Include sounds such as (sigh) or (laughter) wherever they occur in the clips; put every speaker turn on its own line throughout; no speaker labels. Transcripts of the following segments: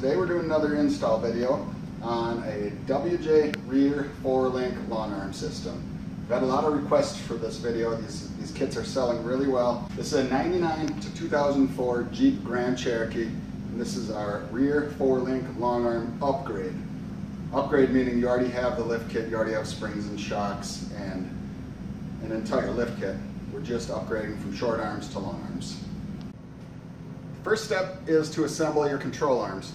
Today we're doing another install video on a WJ rear four-link long arm system. We've had a lot of requests for this video. These, these kits are selling really well. This is a 99 to 2004 Jeep Grand Cherokee and this is our rear four-link long arm upgrade. Upgrade meaning you already have the lift kit, you already have springs and shocks and an entire lift kit. We're just upgrading from short arms to long arms. First step is to assemble your control arms.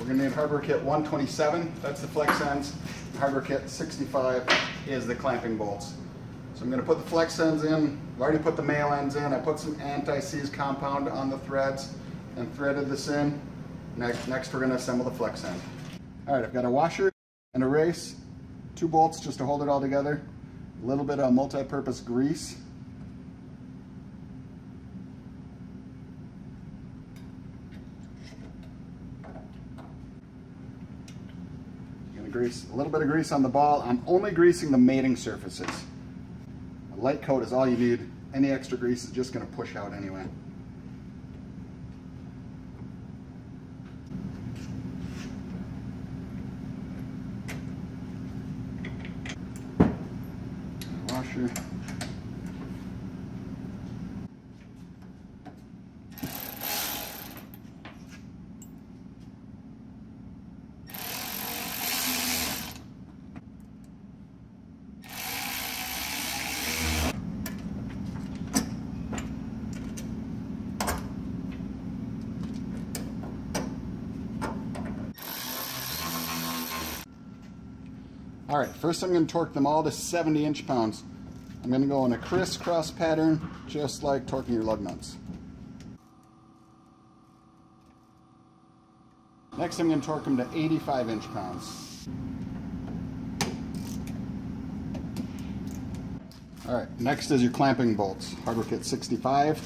We're going to need hardware kit 127, that's the flex ends. Hardware kit 65 is the clamping bolts. So I'm going to put the flex ends in. I've already put the male ends in. I put some anti-seize compound on the threads and threaded this in. Next, next we're going to assemble the flex end. All right, I've got a washer and a race, two bolts just to hold it all together, a little bit of multi-purpose grease, grease, a little bit of grease on the ball. I'm only greasing the mating surfaces. A light coat is all you need. Any extra grease is just going to push out anyway. Washer. All right, first I'm gonna torque them all to 70 inch pounds. I'm gonna go in a crisscross pattern, just like torquing your lug nuts. Next I'm gonna torque them to 85 inch pounds. All right, next is your clamping bolts. Hardware kit 65.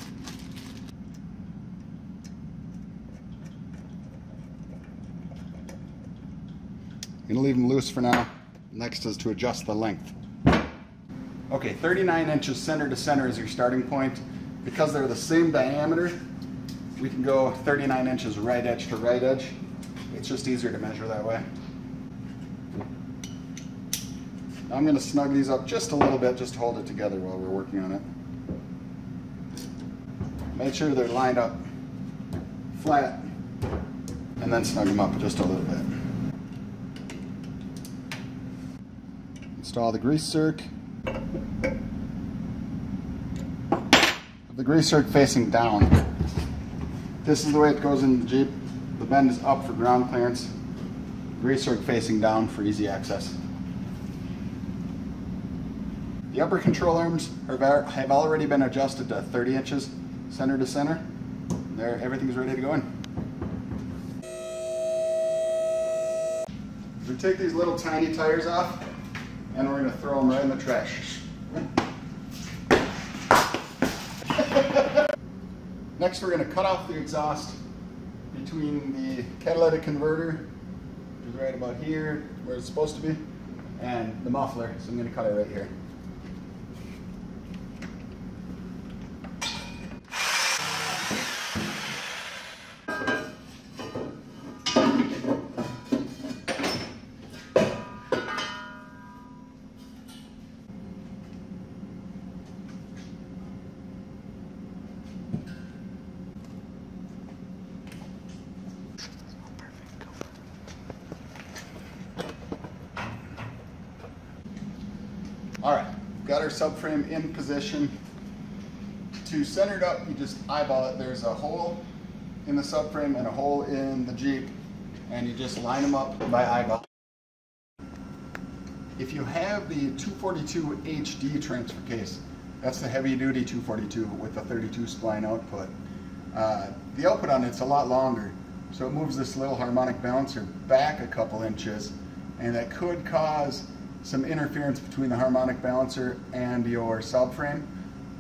I'm gonna leave them loose for now. Next is to adjust the length. Okay, 39 inches center to center is your starting point. Because they're the same diameter, we can go 39 inches right edge to right edge. It's just easier to measure that way. Now I'm going to snug these up just a little bit just to hold it together while we're working on it. Make sure they're lined up flat and then snug them up just a little bit. Install the grease zerk. The grease zerk facing down. This is the way it goes in the Jeep. The bend is up for ground clearance. Grease zerk facing down for easy access. The upper control arms have already been adjusted to 30 inches center to center. There, everything's ready to go in. We take these little tiny tires off and we're going to throw them right in the trash. (laughs) Next we're going to cut off the exhaust between the catalytic converter, which is right about here, where it's supposed to be, and the muffler, so I'm going to cut it right here. All right, got our subframe in position. To center it up, you just eyeball it. There's a hole in the subframe and a hole in the Jeep, and you just line them up by eyeball. If you have the 242 HD transfer case, that's the heavy duty 242 with the 32 spline output. Uh, the output on it's a lot longer, so it moves this little harmonic balancer back a couple inches, and that could cause some interference between the harmonic balancer and your subframe.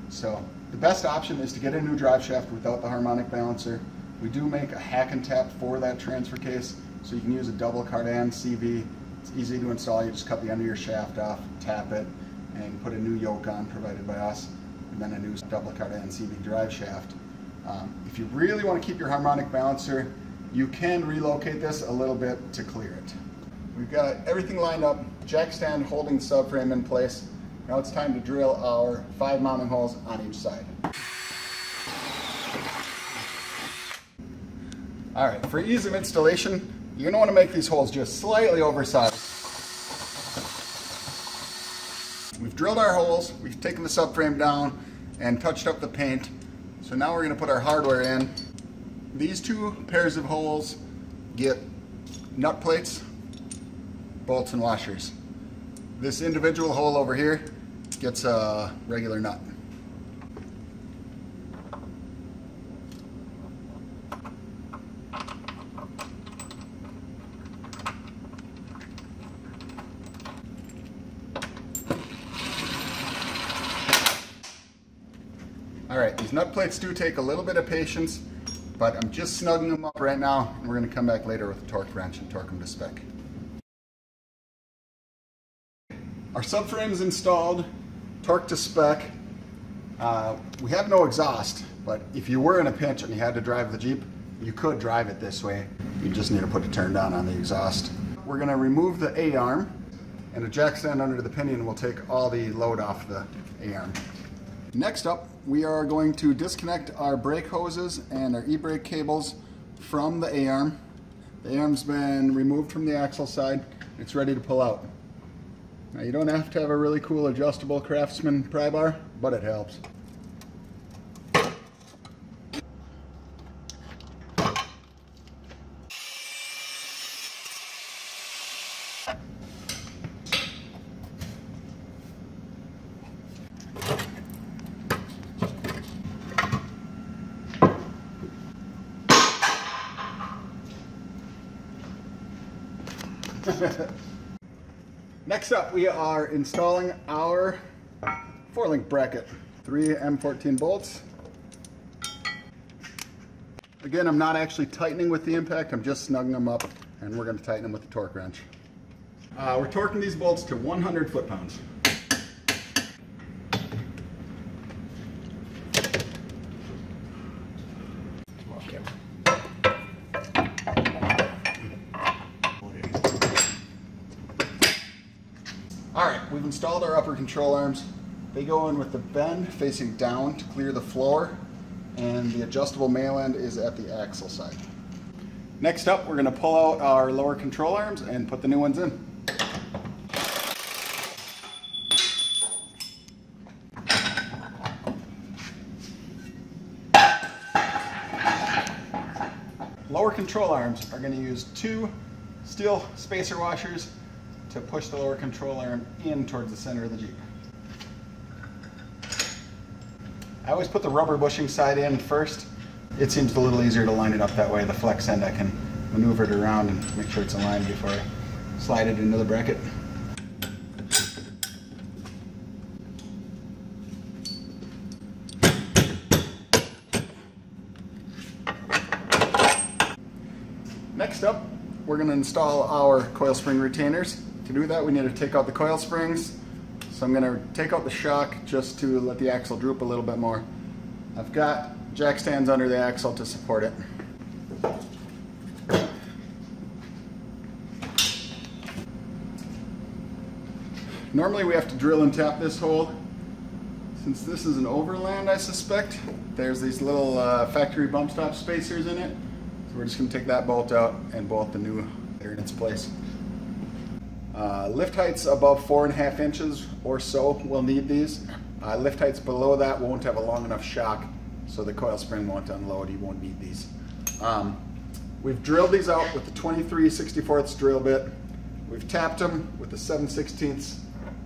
So the best option is to get a new drive shaft without the harmonic balancer. We do make a hack and tap for that transfer case, so you can use a double cardan CV. It's easy to install. You just cut the end of your shaft off, tap it, and put a new yoke on provided by us, and then a new double cardan CV drive shaft. Um, if you really want to keep your harmonic balancer you can relocate this a little bit to clear it. We've got everything lined up, jack stand holding the subframe in place. Now it's time to drill our five mounting holes on each side. All right, for ease of installation, you're gonna wanna make these holes just slightly oversized. We've drilled our holes, we've taken the subframe down and touched up the paint. So now we're gonna put our hardware in. These two pairs of holes get nut plates, bolts and washers. This individual hole over here gets a regular nut. All right, these nut plates do take a little bit of patience, but I'm just snugging them up right now, and we're gonna come back later with a torque wrench and torque them to spec. Subframe is installed, torque to spec. Uh, we have no exhaust, but if you were in a pinch and you had to drive the Jeep, you could drive it this way. You just need to put the turn down on the exhaust. We're gonna remove the A-arm, and a jack stand under the pinion will take all the load off the A-arm. Next up, we are going to disconnect our brake hoses and our e-brake cables from the A-arm. The A-arm's been removed from the axle side. It's ready to pull out. Now you don't have to have a really cool adjustable Craftsman pry bar, but it helps. (laughs) Next up, we are installing our four-link bracket. Three M14 bolts. Again, I'm not actually tightening with the impact, I'm just snugging them up, and we're gonna tighten them with the torque wrench. Uh, we're torquing these bolts to 100 foot-pounds. All right, we've installed our upper control arms. They go in with the bend facing down to clear the floor, and the adjustable male end is at the axle side. Next up, we're gonna pull out our lower control arms and put the new ones in. Lower control arms are gonna use two steel spacer washers to push the lower control arm in towards the center of the Jeep. I always put the rubber bushing side in first. It seems a little easier to line it up that way. The flex end I can maneuver it around and make sure it's aligned before I slide it into the bracket. Next up, we're going to install our coil spring retainers. To do that, we need to take out the coil springs. So I'm going to take out the shock just to let the axle droop a little bit more. I've got jack stands under the axle to support it. Normally we have to drill and tap this hole. Since this is an overland, I suspect, there's these little uh, factory bump stop spacers in it. So we're just going to take that bolt out and bolt the new there in its place. Uh, lift heights above four and a half inches or so will need these. Uh, lift heights below that won't have a long enough shock, so the coil spring won't unload. You won't need these. Um, we've drilled these out with the 23 64th drill bit. We've tapped them with the 7 16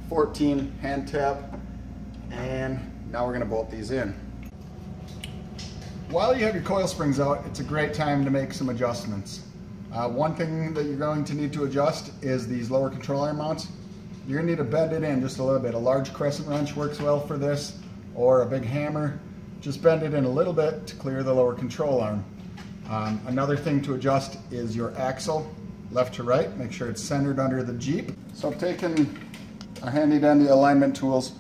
14 hand tap, and now we're going to bolt these in. While you have your coil springs out, it's a great time to make some adjustments. Uh, one thing that you're going to need to adjust is these lower control arm mounts. You're gonna need to bend it in just a little bit. A large crescent wrench works well for this, or a big hammer. Just bend it in a little bit to clear the lower control arm. Um, another thing to adjust is your axle, left to right. Make sure it's centered under the Jeep. So I've taken our handy dandy alignment tools.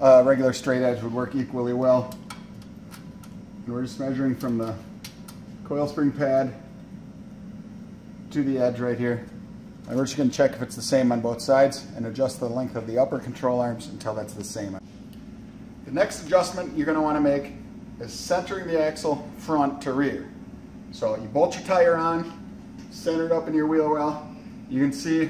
Uh, regular straight edge would work equally well. And we're just measuring from the coil spring pad to the edge right here. And we're just going to check if it's the same on both sides and adjust the length of the upper control arms until that's the same. The next adjustment you're going to want to make is centering the axle front to rear. So you bolt your tire on, center it up in your wheel well. You can see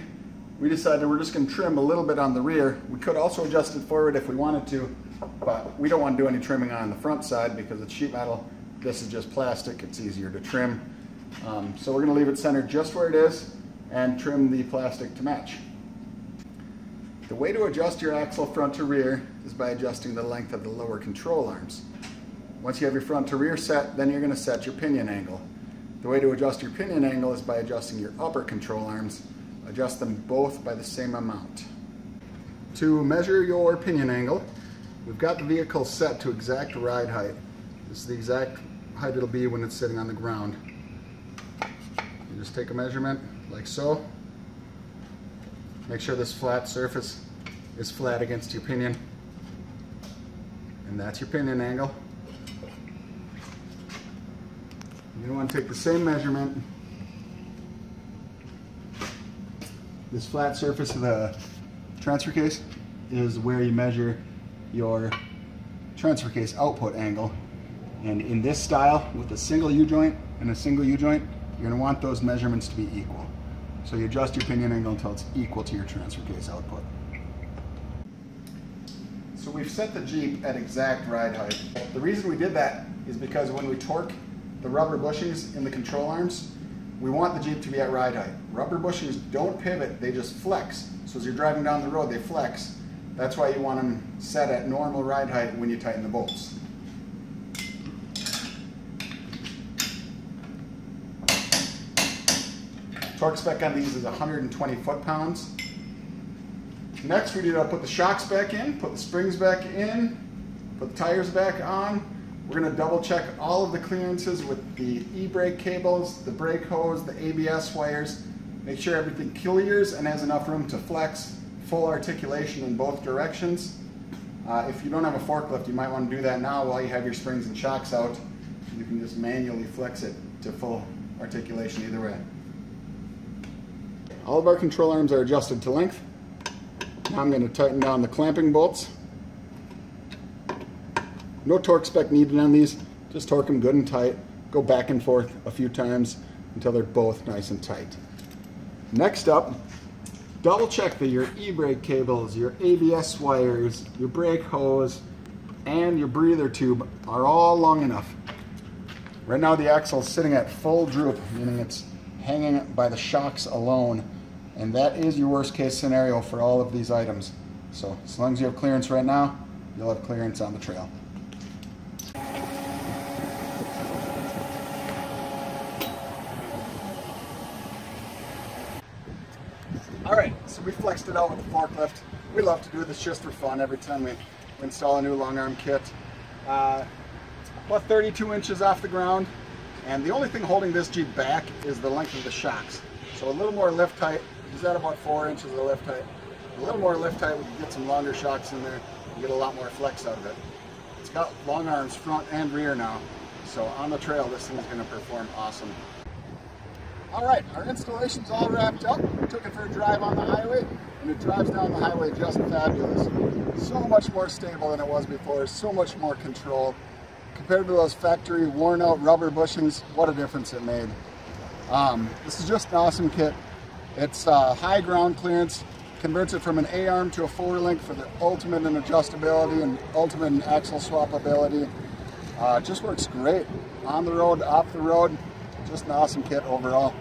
we decided we're just going to trim a little bit on the rear. We could also adjust it forward if we wanted to, but we don't want to do any trimming on the front side because it's sheet metal. This is just plastic. It's easier to trim. Um, so we're going to leave it centered just where it is and trim the plastic to match. The way to adjust your axle front to rear is by adjusting the length of the lower control arms. Once you have your front to rear set, then you're going to set your pinion angle. The way to adjust your pinion angle is by adjusting your upper control arms. Adjust them both by the same amount. To measure your pinion angle, we've got the vehicle set to exact ride height. This is the exact height it'll be when it's sitting on the ground. You just take a measurement like so. Make sure this flat surface is flat against your pinion. And that's your pinion angle. You want to take the same measurement. This flat surface of the transfer case is where you measure your transfer case output angle. And in this style, with a single U-joint and a single U-joint, you're going to want those measurements to be equal. So you adjust your pinion angle until it's equal to your transfer case output. So we've set the Jeep at exact ride height. The reason we did that is because when we torque the rubber bushings in the control arms, we want the Jeep to be at ride height. Rubber bushings don't pivot, they just flex. So as you're driving down the road, they flex. That's why you want them set at normal ride height when you tighten the bolts. Torque spec on these is 120 foot-pounds. Next, we need to put the shocks back in, put the springs back in, put the tires back on, we're going to double check all of the clearances with the e-brake cables, the brake hose, the ABS wires. Make sure everything clears and has enough room to flex, full articulation in both directions. Uh, if you don't have a forklift, you might want to do that now while you have your springs and shocks out. You can just manually flex it to full articulation either way. All of our control arms are adjusted to length. Now I'm going to tighten down the clamping bolts. No torque spec needed on these. Just torque them good and tight. Go back and forth a few times until they're both nice and tight. Next up, double check that your e-brake cables, your ABS wires, your brake hose, and your breather tube are all long enough. Right now the axle is sitting at full droop, meaning it's hanging by the shocks alone. And that is your worst case scenario for all of these items. So as long as you have clearance right now, you'll have clearance on the trail. All right, so we flexed it out with the forklift. We love to do this just for fun every time we, install a new long arm kit. Uh, about 32 inches off the ground, and the only thing holding this Jeep back is the length of the shocks. So a little more lift height, is that about four inches of lift height? A little more lift height, we can get some longer shocks in there and get a lot more flex out of it. It's got long arms front and rear now, so on the trail this thing is going to perform awesome. All right, our installation's all wrapped up. We took it for a drive on the highway, and it drives down the highway just fabulous. So much more stable than it was before, so much more control. Compared to those factory worn out rubber bushings, what a difference it made. Um, this is just an awesome kit. It's uh, high ground clearance, converts it from an A-arm to a four link for the ultimate in adjustability and ultimate in axle swappability. Uh, just works great on the road, off the road, just an awesome kit overall.